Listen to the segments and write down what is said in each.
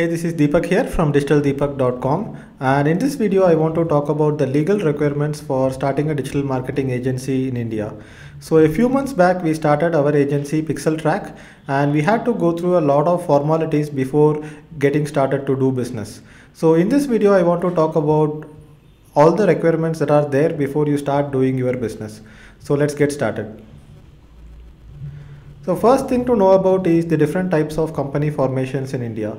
Hey, this is Deepak here from digitaldeepak.com and in this video I want to talk about the legal requirements for starting a digital marketing agency in India. So a few months back we started our agency Pixeltrack and we had to go through a lot of formalities before getting started to do business. So in this video I want to talk about all the requirements that are there before you start doing your business. So let's get started. So first thing to know about is the different types of company formations in India.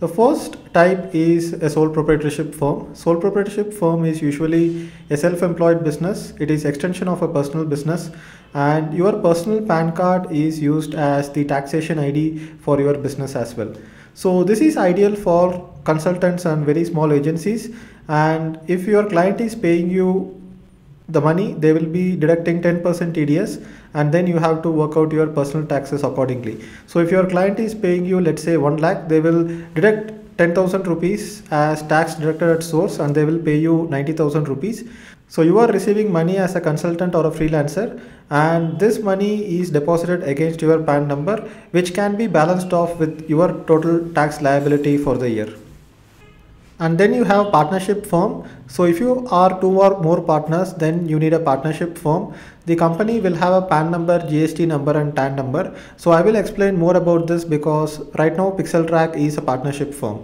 The first type is a sole proprietorship firm. Sole proprietorship firm is usually a self-employed business. It is extension of a personal business and your personal PAN card is used as the taxation ID for your business as well. So this is ideal for consultants and very small agencies and if your client is paying you the money they will be deducting 10% TDS and then you have to work out your personal taxes accordingly. So if your client is paying you let's say 1 lakh they will deduct 10,000 rupees as tax deducted at source and they will pay you 90,000 rupees. So you are receiving money as a consultant or a freelancer and this money is deposited against your PAN number which can be balanced off with your total tax liability for the year and then you have partnership firm. So if you are two or more partners then you need a partnership firm. The company will have a pan number gst number and tan number. So i will explain more about this because right now pixeltrack is a partnership firm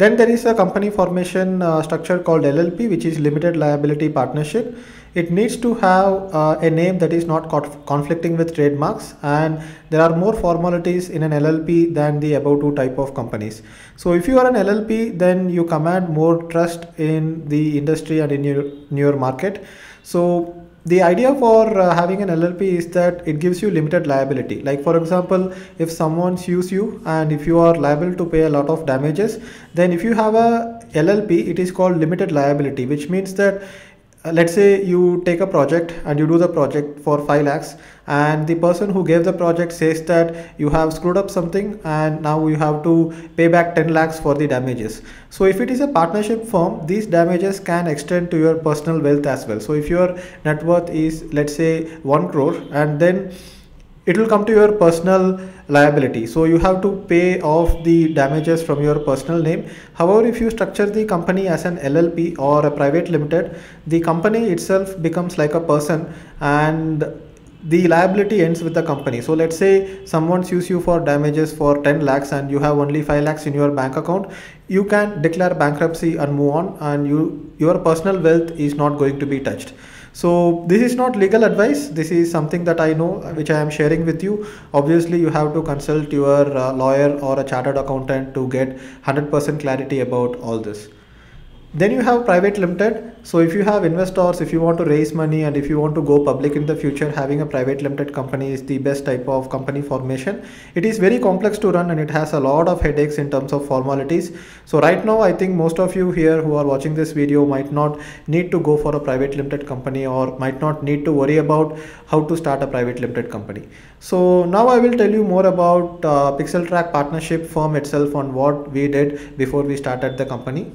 then there is a company formation uh, structure called llp which is limited liability partnership it needs to have uh, a name that is not conflicting with trademarks and there are more formalities in an LLP than the above two type of companies. So if you are an LLP then you command more trust in the industry and in your, in your market. So the idea for uh, having an LLP is that it gives you limited liability. Like for example, if someone sues you and if you are liable to pay a lot of damages, then if you have a LLP, it is called limited liability, which means that Uh, let's say you take a project and you do the project for 5 lakhs and the person who gave the project says that you have screwed up something and now you have to pay back 10 lakhs for the damages. So if it is a partnership firm these damages can extend to your personal wealth as well. So if your net worth is let's say 1 crore and then it will come to your personal liability. So you have to pay off the damages from your personal name. However if you structure the company as an llp or a private limited the company itself becomes like a person and the liability ends with the company. So let's say someone sues you for damages for 10 lakhs and you have only 5 lakhs in your bank account you can declare bankruptcy and move on and you your personal wealth is not going to be touched so this is not legal advice. This is something that I know, which I am sharing with you. Obviously, you have to consult your uh, lawyer or a chartered accountant to get 100% clarity about all this. Then you have private limited. So if you have investors, if you want to raise money and if you want to go public in the future, having a private limited company is the best type of company formation. It is very complex to run and it has a lot of headaches in terms of formalities. So right now, I think most of you here who are watching this video might not need to go for a private limited company or might not need to worry about how to start a private limited company. So now I will tell you more about uh, Pixeltrack partnership firm itself on what we did before we started the company.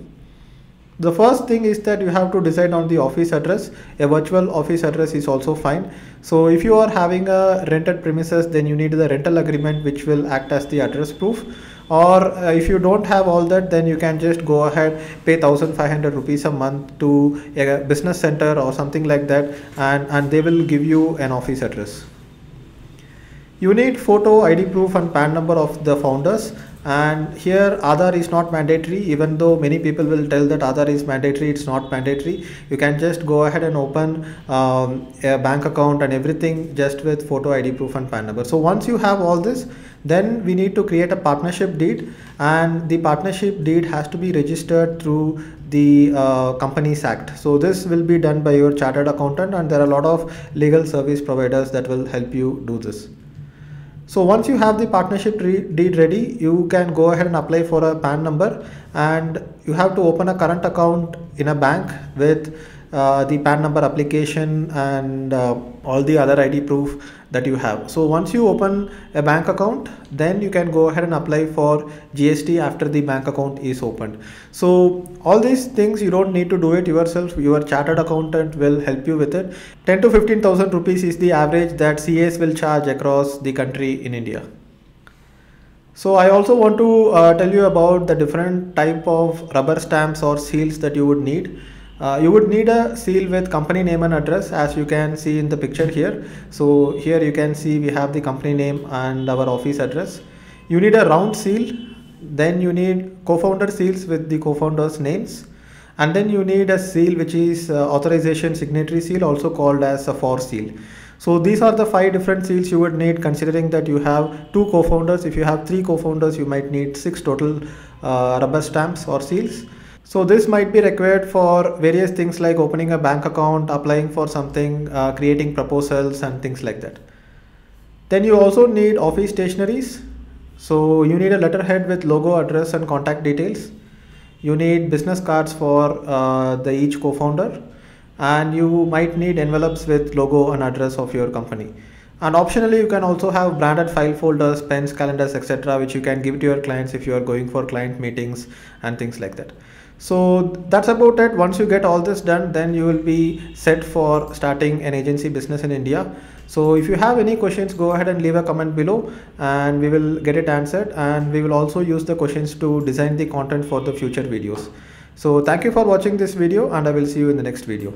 The first thing is that you have to decide on the office address. A virtual office address is also fine. So if you are having a rented premises, then you need the rental agreement which will act as the address proof. Or uh, if you don't have all that, then you can just go ahead, pay 1500 rupees a month to a business center or something like that and, and they will give you an office address. You need photo, ID proof and PAN number of the founders and here Aadhaar is not mandatory even though many people will tell that Aadhaar is mandatory it's not mandatory. You can just go ahead and open um, a bank account and everything just with photo ID proof and PAN number. So once you have all this then we need to create a partnership deed. And the partnership deed has to be registered through the uh, companies act. So this will be done by your chartered accountant and there are a lot of legal service providers that will help you do this so once you have the partnership deed ready, you can go ahead and apply for a PAN number and you have to open a current account in a bank with uh, the PAN number application and uh, all the other ID proof that you have. So once you open a bank account, then you can go ahead and apply for GST after the bank account is opened. So all these things you don't need to do it yourself. Your chartered accountant will help you with it. 10 to 15,000 rupees is the average that CAs will charge across the country in India. So I also want to uh, tell you about the different type of rubber stamps or seals that you would need. Uh, you would need a seal with company name and address as you can see in the picture here. So here you can see we have the company name and our office address. You need a round seal. Then you need co-founder seals with the co-founders names. And then you need a seal which is uh, authorization signatory seal also called as a for seal. So these are the five different seals you would need considering that you have two co-founders. If you have three co-founders, you might need six total uh, rubber stamps or seals. So this might be required for various things like opening a bank account, applying for something, uh, creating proposals and things like that. Then you also need office stationaries. So you need a letterhead with logo, address and contact details. You need business cards for uh, the each co-founder and you might need envelopes with logo and address of your company. And optionally, you can also have branded file folders, pens, calendars, etc., which you can give to your clients if you are going for client meetings and things like that. So that's about it. Once you get all this done, then you will be set for starting an agency business in India. So if you have any questions, go ahead and leave a comment below and we will get it answered. And we will also use the questions to design the content for the future videos. So thank you for watching this video and I will see you in the next video.